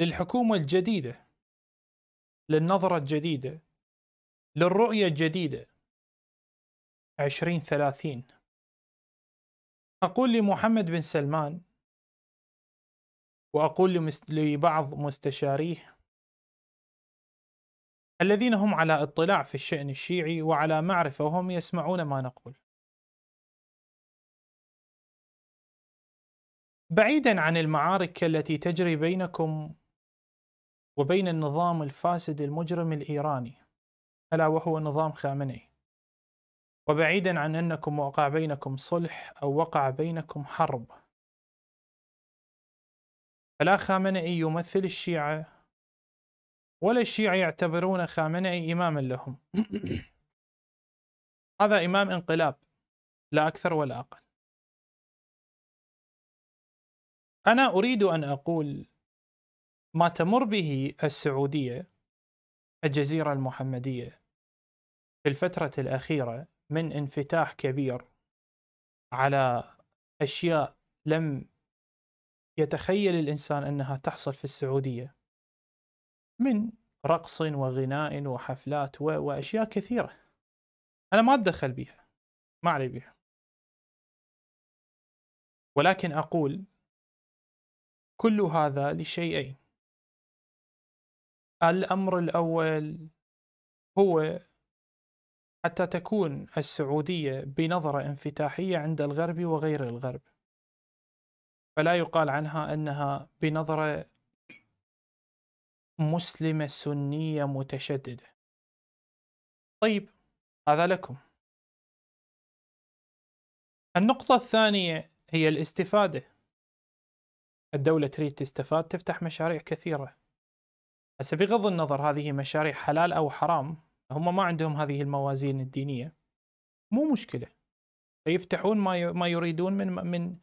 للحكومة الجديدة للنظرة الجديدة للرؤية الجديدة. 2030 أقول لمحمد بن سلمان وأقول لبعض مستشاريه الذين هم على اطلاع في الشأن الشيعي وعلى معرفة وهم يسمعون ما نقول. بعيدا عن المعارك التي تجري بينكم وبين النظام الفاسد المجرم الإيراني. ألا وهو نظام خامنئي. وبعيدا عن أنكم وقع بينكم صلح أو وقع بينكم حرب. فلا خامنئي يمثل الشيعة ولا الشيعة يعتبرون خامنئي إماما لهم. هذا إمام انقلاب لا أكثر ولا أقل. أنا أريد أن أقول ما تمر به السعودية الجزيرة المحمدية في الفترة الأخيرة من انفتاح كبير على أشياء لم يتخيل الإنسان أنها تحصل في السعودية من رقص وغناء وحفلات وأشياء كثيرة. أنا ما أتدخل بها ما علي بها ولكن أقول كل هذا لشيئين. الأمر الأول هو حتى تكون السعودية بنظرة انفتاحية عند الغرب وغير الغرب. فلا يقال عنها أنها بنظرة مسلمة سنية متشددة. طيب هذا لكم. النقطة الثانية هي الاستفادة. الدولة تريد تستفاد تفتح مشاريع كثيرة. هسه بغض النظر هذه مشاريع حلال أو حرام هم ما عندهم هذه الموازين الدينية. مو مشكلة. يفتحون ما ما يريدون من من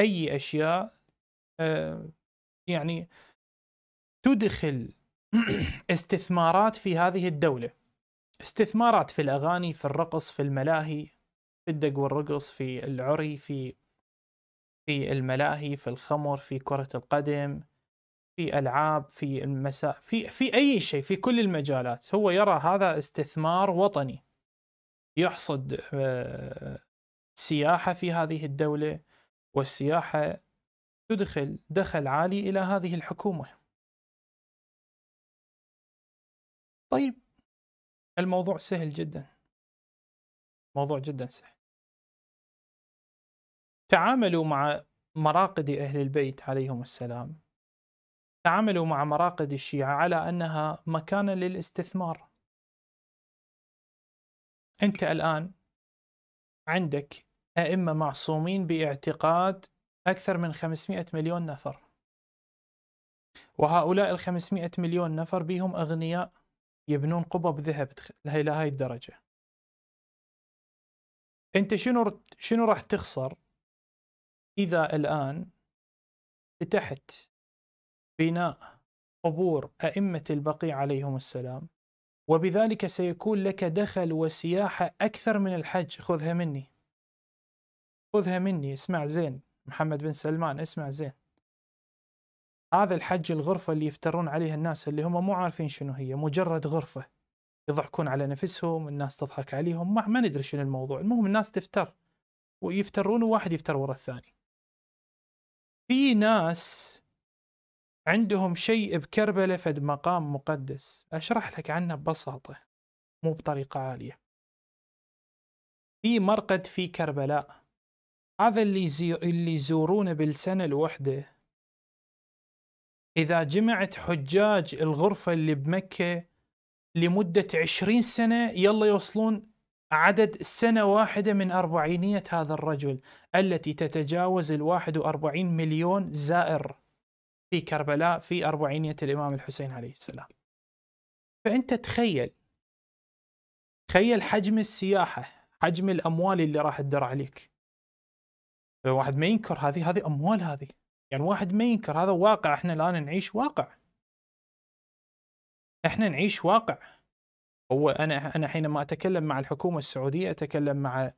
أي أشياء آه، يعني تدخل استثمارات في هذه الدولة. استثمارات في الأغاني في الرقص في الملاهي في الدق والرقص في العري في في الملاهي في الخمر في كرة القدم في ألعاب في المساء في في أي شيء في كل المجالات. هو يرى هذا استثمار وطني. يحصد آه، سياحة في هذه الدولة والسياحة تدخل دخل عالي إلى هذه الحكومة. طيب الموضوع سهل جدا. موضوع جدا سهل. تعاملوا مع مراقد أهل البيت عليهم السلام. تعاملوا مع مراقد الشيعة على أنها مكانا للاستثمار. أنت الآن عندك أئمة معصومين باعتقاد أكثر من 500 مليون نفر. وهؤلاء ال 500 مليون نفر بهم أغنياء يبنون قبب ذهب إلى هاي الدرجة. أنت شنو شنو راح تخسر إذا الآن فتحت بناء قبور أئمة البقيع عليهم السلام. وبذلك سيكون لك دخل وسياحة أكثر من الحج. خذها مني. خذها مني. اسمع زين. محمد بن سلمان اسمع زين. هذا الحج الغرفة اللي يفترون عليها الناس اللي هم مو عارفين شنو هي. مجرد غرفة. يضحكون على نفسهم الناس تضحك عليهم. ما, ما ندري شنو الموضوع. المهم الناس تفتر. ويفترون وواحد يفتر ورا الثاني. في ناس عندهم شيء بكربلة فد مقام مقدس. أشرح لك عنه ببساطة مو بطريقة عالية. في مرقد في كربلاء. هذا اللي زي... اللي يزورونه بالسنة الوحدة. إذا جمعت حجاج الغرفة اللي بمكة لمدة عشرين سنة يلا يوصلون عدد سنة واحدة من أربعينية هذا الرجل التي تتجاوز الواحد وأربعين مليون زائر. في كربلاء في أربعينية الإمام الحسين عليه السلام. فأنت تخيل تخيل حجم السياحة حجم الأموال اللي راح تدر عليك. واحد ما ينكر هذه هذه أموال هذه. يعني واحد ما ينكر هذا واقع. إحنا الآن نعيش واقع. إحنا نعيش واقع. هو أنا أنا حينما أتكلم مع الحكومة السعودية أتكلم مع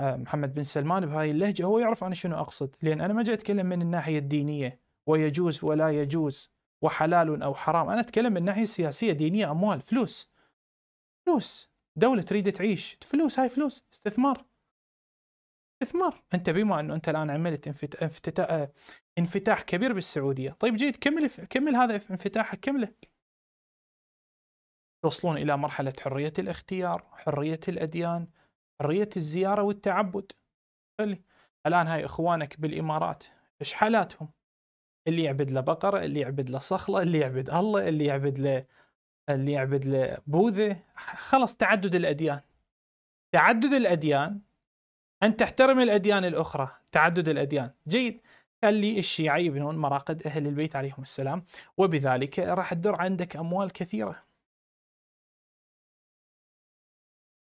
محمد بن سلمان بهاي اللهجة هو يعرف أنا شنو أقصد. لأن أنا ما جاي أتكلم من الناحية الدينية. ويجوز ولا يجوز وحلال أو حرام. أنا أتكلم من ناحية سياسية دينية أموال فلوس. فلوس. دولة تريد تعيش. فلوس هاي فلوس. استثمار. استثمار. أنت بما أنه أنت الآن عملت انفتاح انفتاح كبير بالسعودية. طيب جيد كمل كمل هذا انفتاحك. كمله. توصلون إلى مرحلة حرية الاختيار حرية الأديان حرية الزيارة والتعبد. الآن هاي إخوانك بالإمارات إيش حالاتهم؟ اللي يعبد له بقرة اللي يعبد له صخلة اللي يعبد الله اللي يعبد له اللي يعبد له بوذا خلص تعدد الأديان. تعدد الأديان. أن تحترم الأديان الأخرى. تعدد الأديان. جيد. خلي الشيعة يبنون مراقد أهل البيت عليهم السلام وبذلك راح تدر عندك أموال كثيرة.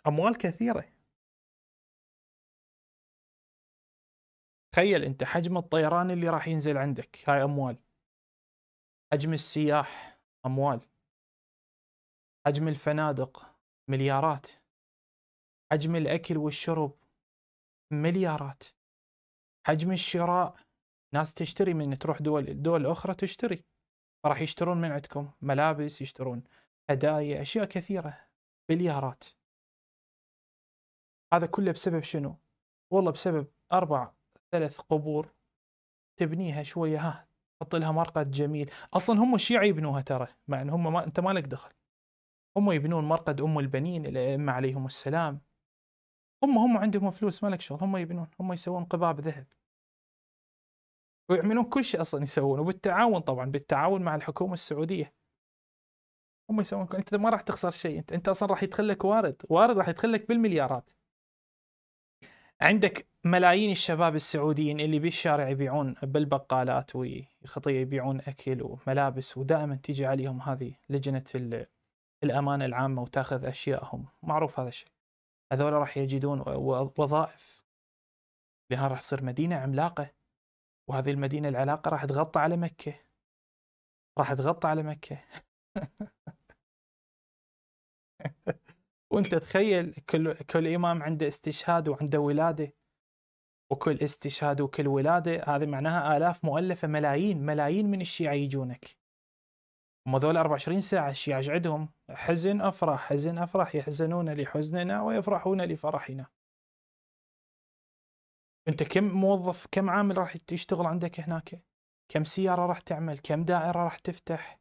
أموال كثيرة. تخيل أنت حجم الطيران اللي راح ينزل عندك. هاي أموال. حجم السياح أموال. حجم الفنادق مليارات. حجم الأكل والشرب مليارات. حجم الشراء ناس تشتري من تروح دول دول أخرى تشتري. راح يشترون من عندكم ملابس يشترون هدايا أشياء كثيرة مليارات. هذا كله بسبب شنو؟ والله بسبب أربع ثلاث قبور تبنيها شوية ها تحط لها مرقد جميل. أصلا هم الشيعة يبنوها ترى مع أن هم ما أنت ما لك دخل. هم يبنون مرقد أم البنين الأئمة عليهم السلام. هم هم عندهم فلوس ما لك شغل هم يبنون هم يسوون قباب ذهب. ويعملون كل شيء أصلا يسوون وبالتعاون طبعا بالتعاون مع الحكومة السعودية. هم يسوون أنت ما راح تخسر شيء أنت أنت أصلا راح يدخل لك وارد وارد راح يدخل لك بالمليارات. عندك ملايين الشباب السعوديين اللي بالشارع يبيعون بالبقالات ويخطيه يبيعون أكل وملابس ودائما تيجي عليهم هذه لجنة الامانه العامة وتأخذ أشيائهم. معروف هذا الشيء. هذول راح يجدون وظائف. لانها راح تصير مدينة عملاقة. وهذه المدينة العلاقة راح تغطى على مكة. راح تغطى على مكة. وانت تخيل كل كل إمام عنده استشهاد وعنده ولادة وكل استشهاد وكل ولادة هذه معناها آلاف مؤلفة ملايين ملايين من الشيعة يجونك. هم ذول 24 ساعة الشيعة عندهم؟ حزن أفرح حزن أفرح يحزنون لحزننا ويفرحون لفرحنا. انت كم موظف كم عامل راح يشتغل عندك هناك؟ كم سيارة راح تعمل؟ كم دائرة راح تفتح؟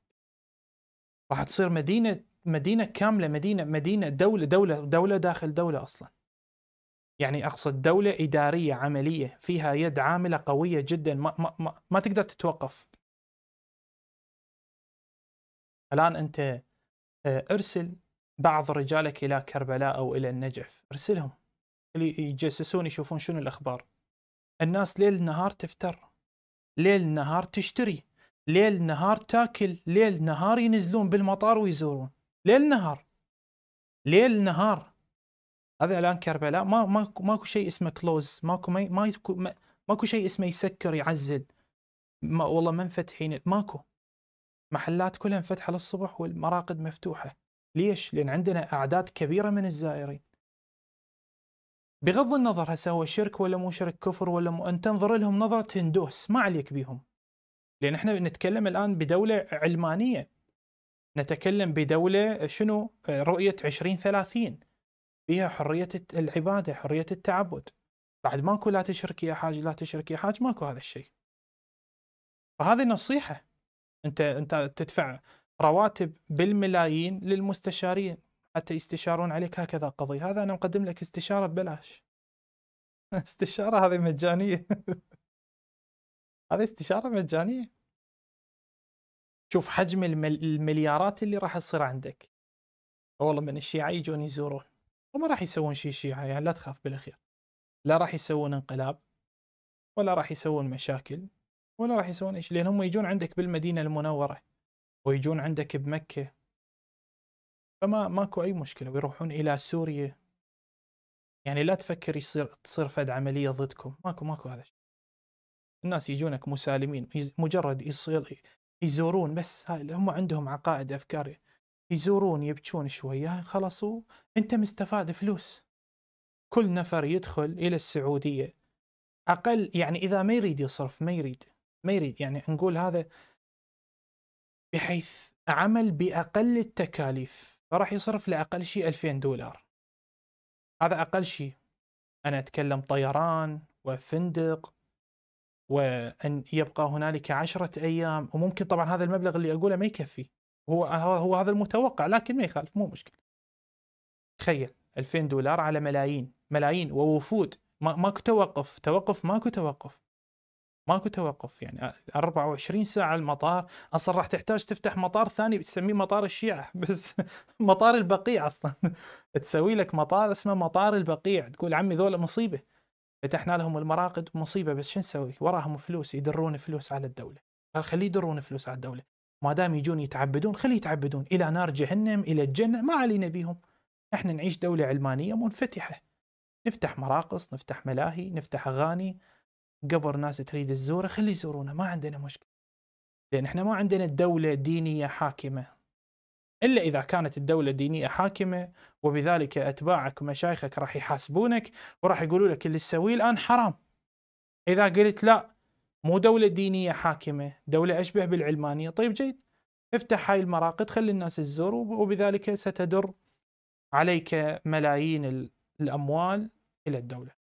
راح تصير مدينة مدينة كاملة مدينة مدينة دولة دولة دولة داخل دولة أصلا. يعني أقصد دولة إدارية عملية فيها يد عاملة قوية جدا ما ما ما, ما تقدر تتوقف. الآن أنت آه، أرسل بعض رجالك إلى كربلاء أو إلى النجف أرسلهم. اللي يجسسون يشوفون شنو الأخبار. الناس ليل نهار تفتر ليل نهار تشتري ليل نهار تاكل ليل نهار ينزلون بالمطار ويزورون. ليل نهار. ليل نهار. هذا الان كربلاء. ما ماكو ماكو شيء اسمه كلوز ماكو ما ماكو ماكو شيء اسمه يسكر يعزل. ما والله ما مفتحين. ماكو. محلات كلها مفتحة للصبح والمراقد مفتوحة. ليش؟ لأن عندنا أعداد كبيرة من الزائرين. بغض النظر هسه هو شرك ولا مو شرك كفر ولا مو أنت انظر لهم نظرة هندوس. ما عليك بيهم. لأن إحنا نتكلم الآن بدولة علمانية. نتكلم بدولة شنو؟ رؤية 2030 فيها حرية العبادة حرية التعبد. بعد ماكو لا تشرك يا حاج لا تشرك يا حاج ماكو هذا الشيء. فهذه نصيحه أنت أنت تدفع رواتب بالملايين للمستشارين حتى يستشارون عليك هكذا قضية. هذا أنا مقدم لك استشارة ببلاش. استشارة هذه مجانية. هذه استشارة مجانية. شوف حجم المليارات اللي راح تصير عندك. والله من الشيعة يجون يزورون وما راح يسوون شيء شيعة يعني لا تخاف بالأخير لا راح يسوون انقلاب ولا راح يسوون مشاكل ولا راح يسوون إيش لأن هم يجون عندك بالمدينة المنورة ويجون عندك بمكة. فما ماكو أي مشكلة ويروحون إلى سوريا. يعني لا تفكر يصير تصير فد عملية ضدكم ماكو ماكو هذا الشيء. الناس يجونك مسالمين مجرد يصير يزورون بس هاي هم عندهم عقائد افكار يزورون يبكون شوية خلاص أنت مستفاد فلوس. كل نفر يدخل إلى السعودية. أقل يعني إذا ما يريد يصرف ما يريد. ما يريد يعني نقول هذا بحيث عمل بأقل التكاليف. فراح يصرف له أقل شيء 2000 دولار. هذا أقل شيء. أنا أتكلم طيران وفندق وأن يبقى هنالك عشرة أيام. وممكن طبعا هذا المبلغ اللي أقوله ما يكفي. هو هو هذا المتوقع لكن ما يخالف مو مشكلة. تخيل 2000 دولار على ملايين. ملايين ووفود. ما ماكو توقف. توقف ماكو توقف. ماكو توقف. يعني 24 ساعة المطار. أصلا راح تحتاج تفتح مطار ثاني تسميه مطار الشيعة. بس مطار البقيع أصلا. تسوي لك مطار اسمه مطار البقيع. تقول عمي ذولا مصيبة. فتحنا لهم المراقد مصيبة بس شو نسوي؟ وراهم فلوس يدرون فلوس على الدولة. قال خليه يدرون فلوس على الدولة. ما دام يجون يتعبدون خليه يتعبدون. إلى نار جهنم إلى الجنة ما علينا بيهم. إحنا نعيش دولة علمانية منفتحة. نفتح مراقص نفتح ملاهي نفتح أغاني. قبر ناس تريد تزوره خلي يزورونه. ما عندنا مشكلة. لأن إحنا ما عندنا دولة دينية حاكمة. إلا إذا كانت الدولة دينية حاكمة وبذلك أتباعك ومشايخك راح يحاسبونك وراح يقولوا لك اللي تسويه الآن حرام. إذا قلت لا مو دولة دينية حاكمة دولة أشبه بالعلمانية طيب جيد. افتح هاي المراقد خلي الناس تزور وبذلك ستدر عليك ملايين الأموال إلى الدولة.